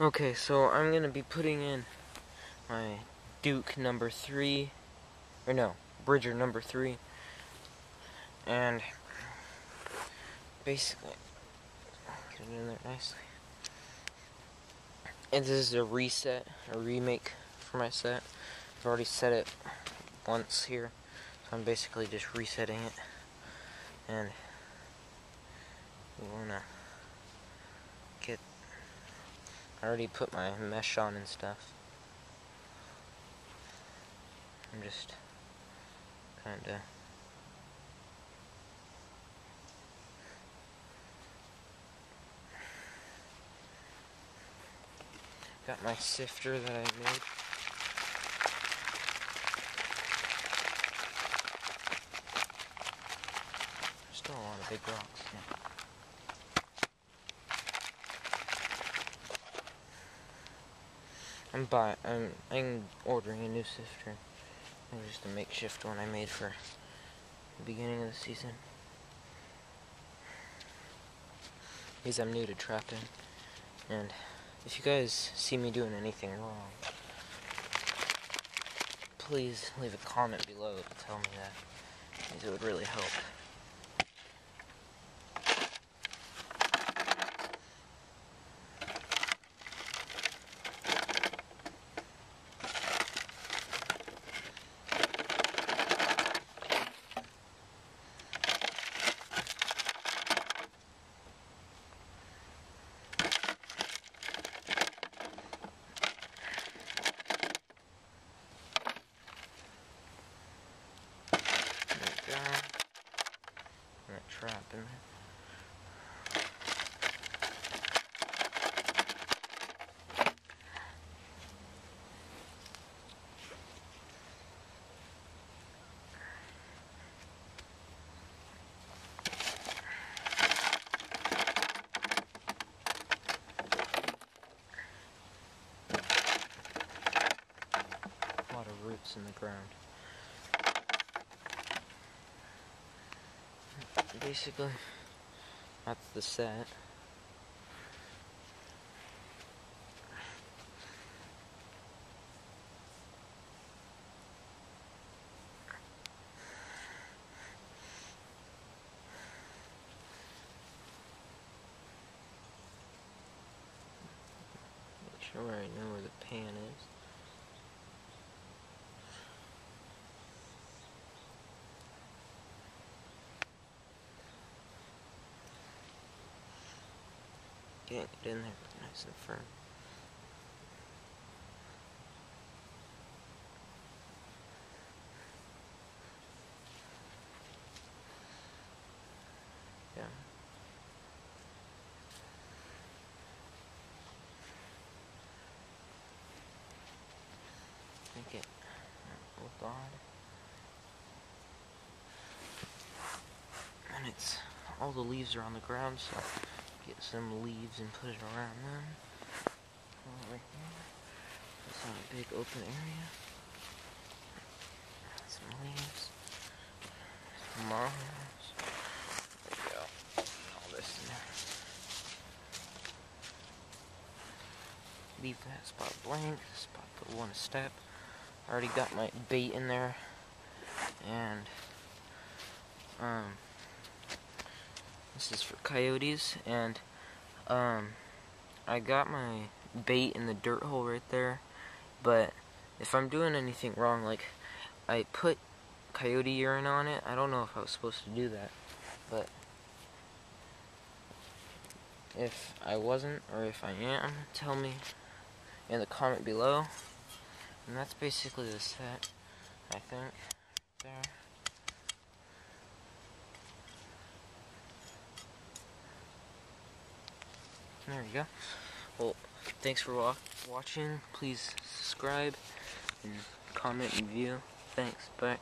Okay, so I'm gonna be putting in my Duke number three, or no, Bridger number three, and basically, get it in there nicely. And this is a reset, a remake for my set. I've already set it once here, so I'm basically just resetting it, and we wanna get I already put my mesh on and stuff. I'm just kinda got my sifter that I made. Still a lot of big rocks. Yeah. I'm buying. I'm, I'm ordering a new sifter. Just a makeshift one I made for the beginning of the season. Because I'm new to trapping, and if you guys see me doing anything wrong, please leave a comment below to tell me that, because it would really help. That trap in there. A in the ground. Basically that's the set. Sure I know where the pan is. Get in there nice and firm. Yeah. And it's all the leaves are on the ground, so get some leaves and put it around them. Over here. It's not a big open area. Some leaves. Some moss. There we go. All this in there. Leave that spot blank. Spot put one step. Already got my bait in there. And um this is for coyotes, and um, I got my bait in the dirt hole right there. But if I'm doing anything wrong, like I put coyote urine on it, I don't know if I was supposed to do that, but if I wasn't or if I am, tell me in the comment below. And that's basically the set, I think, there. There you go. Well, thanks for wa watching. Please subscribe and comment and view. Thanks. Bye.